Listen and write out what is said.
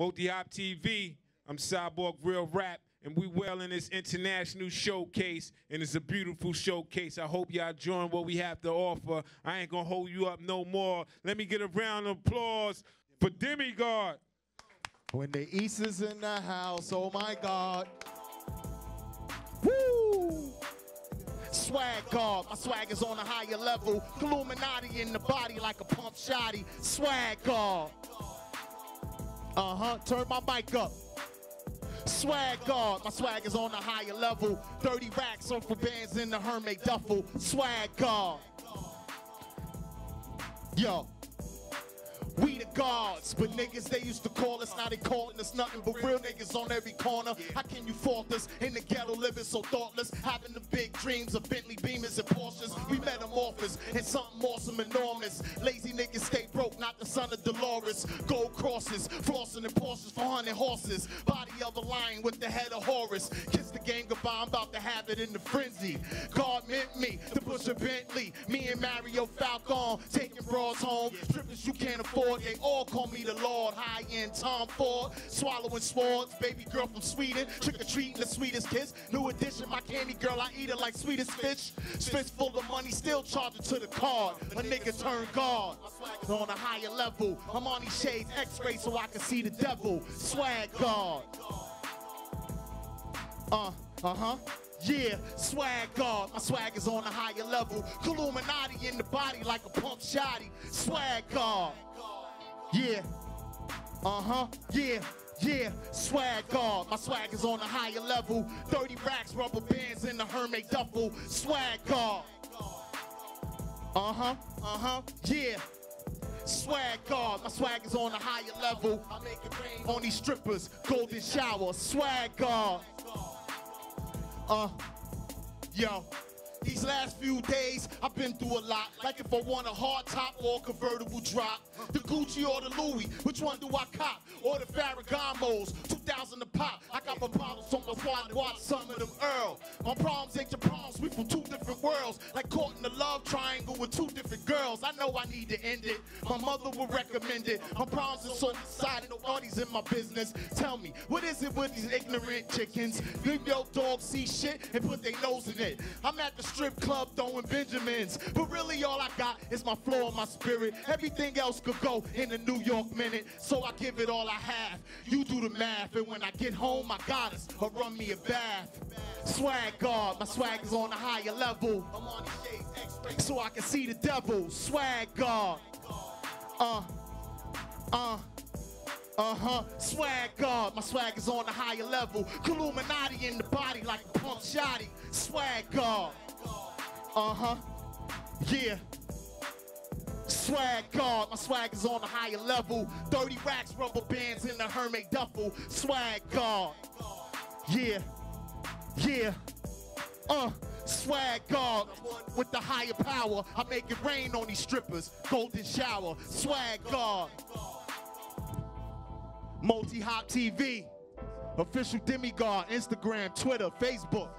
Multi Hop TV. I'm Cyborg Real Rap, and we well in this international showcase, and it's a beautiful showcase. I hope y'all join what we have to offer. I ain't gonna hold you up no more. Let me get a round of applause for Demegod. When the East is in the house, oh my God. Woo! Swag God, my swag is on a higher level. Illuminati in the body like a pump shotty. Swag God. Uh huh. Turn my mic up. Swag God, my swag is on a higher level. 30 racks off for bands in the Hermès duffel. Swag God. Yo. We the gods, but niggas they used to call us, now they calling us nothing but real niggas on every corner. How can you fault us in the ghetto living so thoughtless? Having the big dreams of Bentley Beamers and Porsches. We metamorphose in something awesome, enormous. Lazy niggas stay broke, not the son of Dolores. Gold crosses, flossing and Porsches for hunting horses. Body of a lion with the head of Horus. Kiss the game goodbye, I'm about to have it in the frenzy. God meant me to push a Bentley. Me and Mario Falcon taking bras home. Strippers you can't afford. They all call me the Lord. High end Tom Ford. Swallowing swords. Baby girl from Sweden. Trick or treating the sweetest kiss. New addition, my candy girl. I eat her like sweetest fish. Spits full of money, still charging to the card. A nigga turn guard. On a higher level. I'm on these shades X-ray so I can see the devil. Swag guard. Uh, uh-huh. Yeah, swag God, my swag is on a higher level. Illuminati in the body like a pump shotty. Swag God. Yeah. Uh-huh. Yeah. Yeah, swag God, my swag is on a higher level. 30 racks, rubber bands in the Hermès duffel. Swag God. Uh-huh, uh-huh, yeah. Swag God, my swag is on a higher level. I make it rain on these strippers, golden shower. Swag God. Uh, yo. These last few days, I've been through a lot. Like if I want a hard top or convertible drop. The Gucci or the Louis, which one do I cop? Or the Ferragamos, 2000 a pop. I got my bottles on my squad, watch some of them Earl. My problems ain't your from two different worlds. Like caught in the love triangle with two different girls. I know I need to end it. My mother would recommend it. My problems are so decided, nobody's in my business. Tell me, what is it with these ignorant chickens? Leave your dog see shit and put their nose in it. I'm at the strip club throwing Benjamins. But really all I got is my flow and my spirit. Everything else could go in a New York minute. So I give it all I have. You do the math. And when I get home, I got or run me a bath. Swag God, my swag is on a higher level. So I can see the devil. Swag God. Uh, uh. Uh-huh, swag God, my swag is on a higher level. Illuminati in the body like a pump shotty. Swag God. Uh-huh, yeah. Swag God, my swag is on a higher level. 30 racks, rubber bands in the Hermès duffel. Swag God. Yeah, yeah. Uh, swag God with the higher power. I make it rain on these strippers. Golden shower. Swag God. Multi Hop TV. Official Demegod, Instagram, Twitter, Facebook.